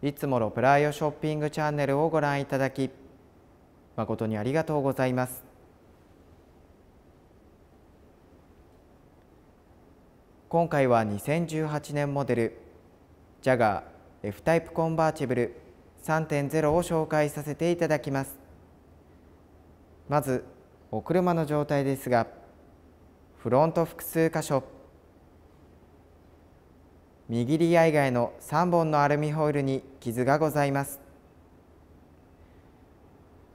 いつものプライオショッピングチャンネルをご覧いただき誠にありがとうございます。今回は2018年モデルジャガー F タイプコンバーチブル3.0を紹介させていただきます。まずお車の状態ですがフロント複数箇所。右リア以外の3本のアルミホイルに傷がございます。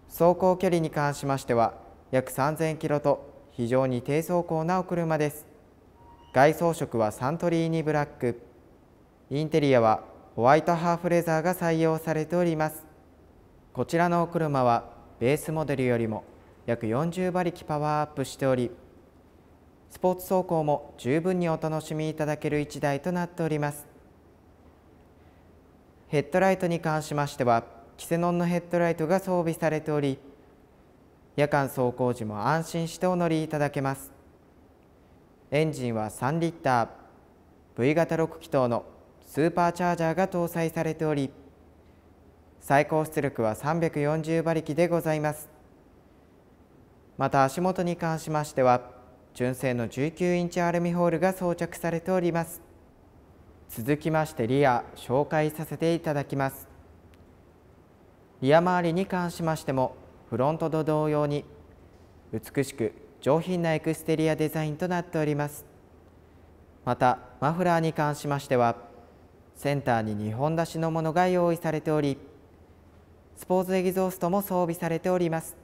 走行距離に関しましては約3000キロと非常に低走行なお車です。外装色はサントリーニブラック。インテリアはホワイトハーフレザーが採用されております。こちらのお車はベースモデルよりも約40馬力パワーアップしておりスポーツ走行も十分にお楽しみいただける1台となっております。ヘッドライトに関しましてはキセノンのヘッドライトが装備されており夜間走行時も安心してお乗りいただけます。エンジンは3リッター V 型6気筒のスーパーチャージャーが搭載されており最高出力は340馬力でございます。また足元に関しましては純正の19インチアルミホールが装着されております。続きましてリア紹介させていただきます。リア周りに関しましてもフロントと同様に美しく上品なエクステリアデザインとなっております。またマフラーに関しましてはセンターに2本出しのものが用意されておりスポーツエキゾーストも装備されております。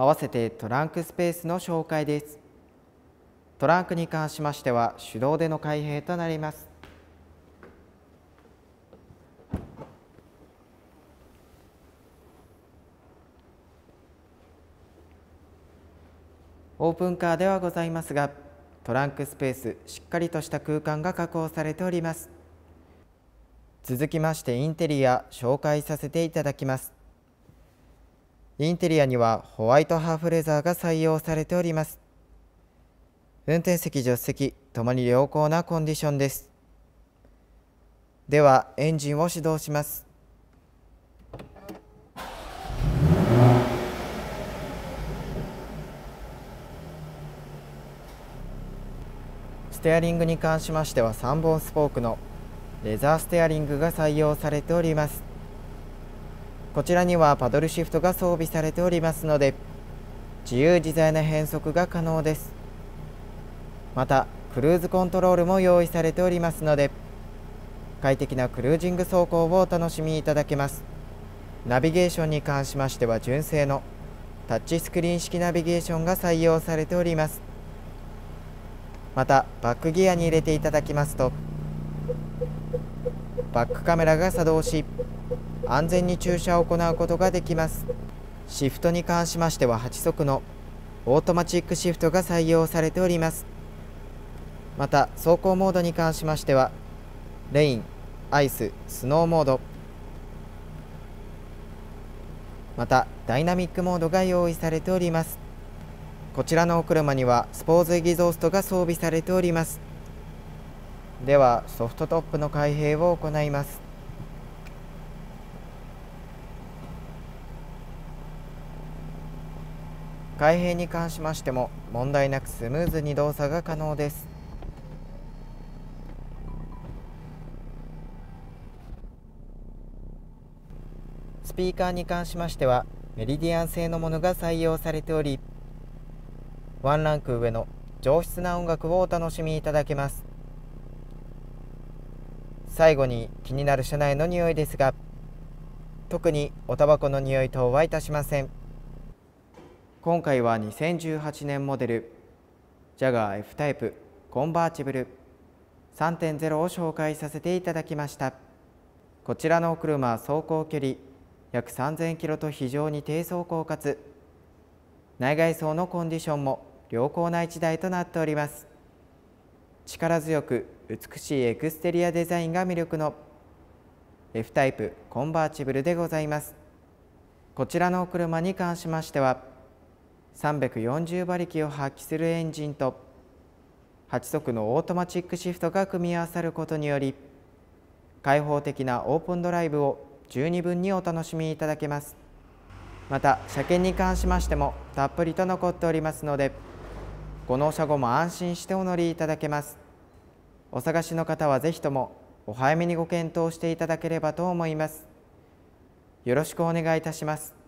合わせてトランクスペースの紹介です。トランクに関しましては手動での開閉となります。オープンカーではございますがトランクスペースしっかりとした空間が確保されております。続きましてインテリア紹介させていただきます。インテリアにはホワイトハーフレザーが採用されております。運転席、助手席ともに良好なコンディションです。では、エンジンを始動します。ステアリングに関しましては3本スポークのレザーステアリングが採用されております。こちらにはパドルシフトが装備されておりますので自由自在な変速が可能です。またクルーズコントロールも用意されておりますので快適なクルージング走行をお楽しみいただけます。ナビゲーションに関しましては純正のタッチスクリーン式ナビゲーションが採用されております。またバックギアに入れていただきますとバックカメラが作動し安全に駐車を行うことができます。シフトに関しましては8速のオートマチックシフトが採用されております。また走行モードに関しましてはレインアイススノーモード。またダイナミックモードが用意されております。こちらのお車にはスポーツエギゾーストが装備されております。ではソフトトップの開閉を行います。開閉に関しましても問題なくスムーズに動作が可能です。スピーカーに関しましてはメリディアン製のものが採用されておりワンランク上の上質な音楽をお楽しみいただけます。最後に気になる車内の匂いですが特におタバコの匂い等はいたしません。今回は2018年モデルジャガー F タイプコンバーチブル3.0を紹介させていただきました。こちらのお車走行距離約3000キロと非常に低走行かつ内外装のコンディションも良好な1台となっております。力強く美しいエクステリアデザインが魅力の F タイプコンバーチブルでございます。こちらのお車に関しましては340馬力を発揮するエンジンと8速のオートマチックシフトが組み合わさることにより開放的なオープンドライブを十二分にお楽しみいただけます。また車検に関しましてもたっぷりと残っておりますのでご納車後も安心してお乗りいただけます。お探しの方はぜひともお早めにご検討していただければと思います。よろしくお願いいたします。